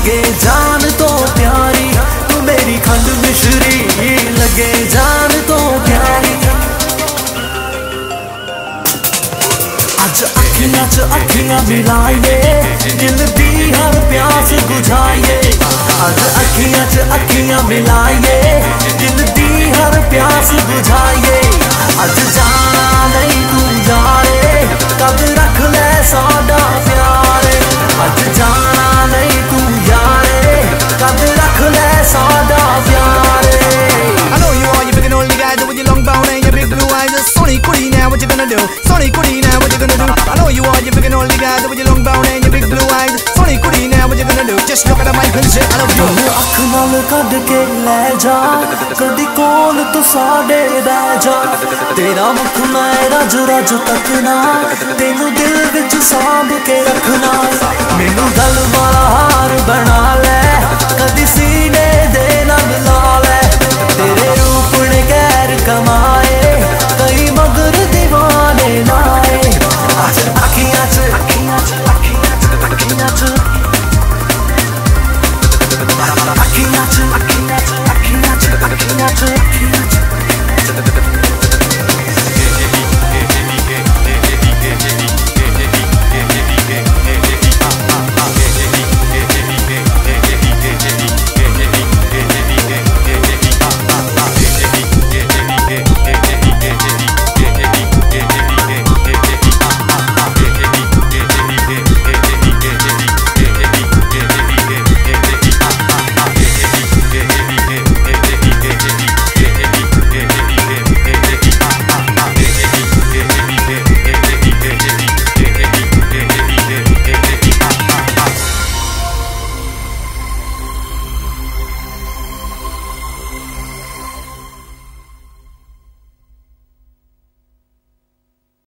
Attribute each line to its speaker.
Speaker 1: लगे, जान तो प्यारी, तू मेरी खंड मिश्री, लगे, जान तो प्यारी। अज अखियाँ च अखियाँ मिलाइए, दिल दी हर प्यास बुझाइए। अज अखियाँ च अखियाँ मिलाइए, दिल दी हर प्यास बुझाइए। अज जाना
Speaker 2: gonna do? Sonny Cootie now, what you gonna do? I know you are, you big and only guy with your long brown and your big blue eyes. Sonny Cootie now, what you gonna do? Just look at the mic and say I love you.
Speaker 1: ਮੈਨੂੰ ਅੱਖ ਨਾਲ ਕੱਢ ਕੇ ਲੈ ਜਾ ਕਦੀ ਕੋਲ ਤੂੰ ਸਾਡੇ ਬਹਿ ਜਾ ਤੇਰਾ ਮੁਖ ਮੈਂ ਰਜ ਰਜ ਤੱਕਣਾ ਤੈਨੂੰ